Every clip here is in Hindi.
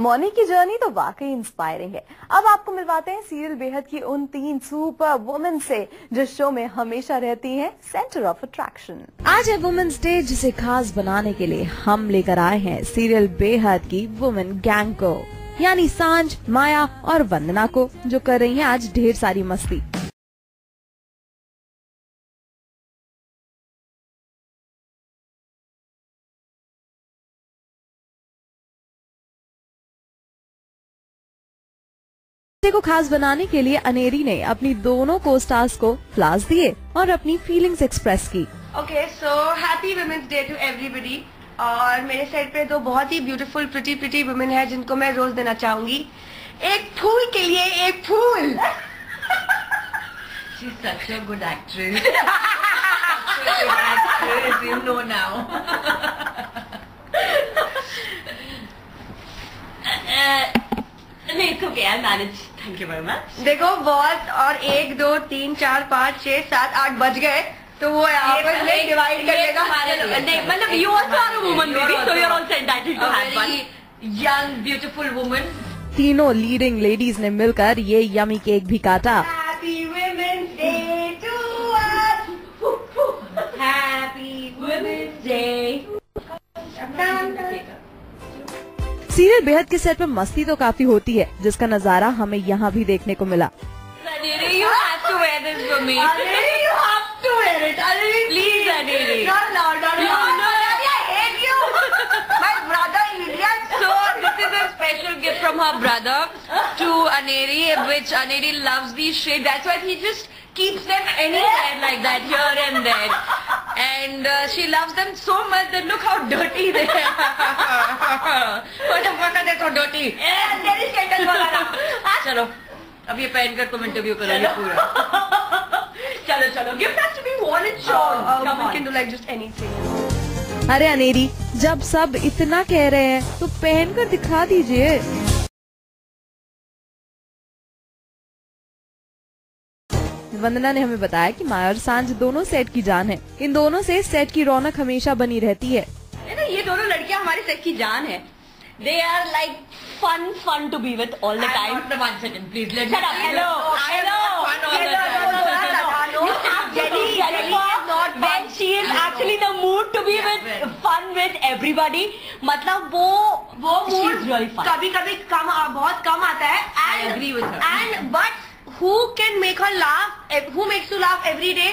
मौनी की जर्नी तो वाकई इंस्पायरिंग है। अब आपको मिलवाते हैं सीरियल बेहद की उन तीन सुपर वुमेन से, जो शो में हमेशा रहती हैं सेंटर ऑफ़ अट्रैक्शन आज है वुमेन्स डे जिसे खास बनाने के लिए हम लेकर आए हैं सीरियल बेहद की वुमेन गैंग को। यानी साँझ, माया और वंदना को, जो कर रही हैं आज ढेर सारी मस्ती। को खास बनाने के लिए अनेरी ने अपनी दोनों को स्टार्स को फ्लास दिए और अपनी फीलिंग्स एक्सप्रेस की okay so happy women's day to everybody और मेरे साइड पे दो बहुत ही ब्यूटीफुल प्रिटी प्रिटी वुमेन है जिनको मैं रोज देना चाहूँगी एक फूल के लिए एक फूल She's such a good actress. such a good actress, you know now. uh, no, it's okay. I'll manage. Thank you very much देखो बहुत और एक दो तीन चार पाँच छह सात आठ बज गए तो वो आपस डिवाइड कर मतलब you are woman young beautiful woman तीनों लीडिंग लेडीज़ ने मिलकर ये यमी केक भी काटा. सीरियल बेहद के सेट पर मस्ती तो काफ़ी होती है जिसका नज़ारा हमें यहाँ भी देखने को मिला from her brother to Aneri, which Aneri loves these shades. That's why he just keeps them anywhere like that, here and there. And uh, she loves them so much that look how dirty they are. So dirty? तेरी स्टेटस वगैरह चलो। अब ये पहन कर तुम इंटरव्यू करोगे पूरा। चलो चलो। Gift has to be on. can do like just anything. अरे अनेरी जब सब इतना कह रहे हैं तो पहन कर दिखा दीजिए। वंदना ने हमें बताया कि माया और साँझ दोनों सेट की जान है। इन दोनों से सेट की रौनक हमेशा बनी रहती है। है ये दोनों लड़कियाँ हमारे सेट की जान है। They are like fun fun to be with all the time one second please let shut up hello Jenny, Jenny is not fun. when she is actually the mood to be yeah, with well. fun with everybody मतलब वो वो मूड really कभी कभी कम बहुत कम आता है And, I agree with her. And but who can make her laugh who makes you laugh every day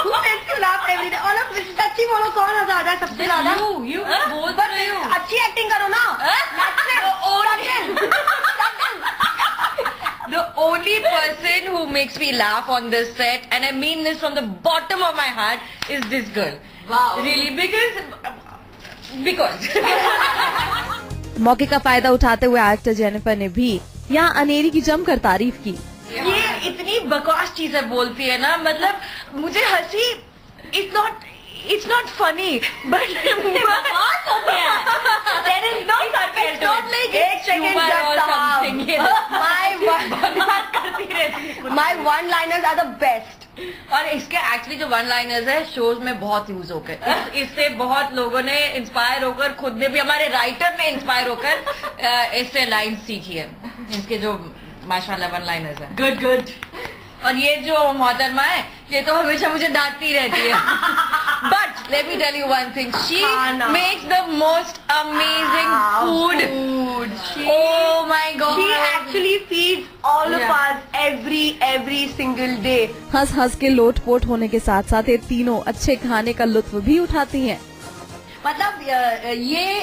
who makes you laugh every day और अब सच्ची बोलो कौन हंसा रहा सबसे ज़्यादा you you both But of अच्छी एक्टिंग करो ना The only person who makes me laugh on this set, and I mean this from the bottom of my heart, is this girl. Wow. Really, because because मौके का फ़ायदा उठाते हुए एक्टर जेनिफर ने भी यहाँ अनेरी की जमकर तारीफ़ की ये इतनी बकवास चीज़ें बोलती है ना मतलब मुझे हँसी it's not it's not funny but बकवास होती है there is no It's not like एक. My one- है liners are the best. और इसके एक्चुअली जो वन लाइनर्स है शोज़ में बहुत यूज़ हो गए इस- इससे बहुत लोगों ने इंस्पायर होकर खुद ने भी हमारे राइटर ने इंस्पायर होकर इससे लाइन सीखी है। इसके जो माशाल्लाह वन लाइनर्स है। गुड गुड और ये जो मोहतरमा है ये तो हमेशा मुझे डांटती रहती है। But let me tell you one thing she खाना। Makes the most amazing food food food. she Oh my god she actually feeds all yeah. of us every every single day हंस हंस के लोट पोट होने के साथ साथ ये तीनों अच्छे खाने का लुत्फ भी उठाती हैं मतलब ये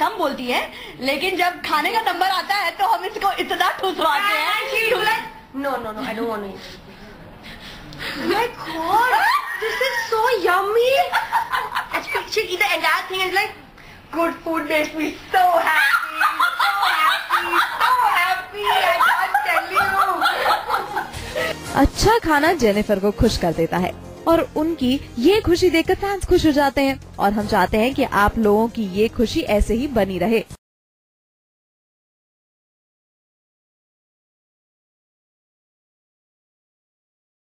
कम बोलती है लेकिन जब खाने का नंबर आता है तो हम इसको इतना ठुसवाते हैं no no no I don't want to God, this is so yummy. She'll hands like, good food makes me so happy, so happy, so happy, I can't you. अच्छा खाना जेनिफर को खुश कर देता है और उनकी ये खुशी देखकर फैंस खुश हो जाते हैं और हम चाहते हैं कि आप लोगों की ये खुशी ऐसे ही बनी रहे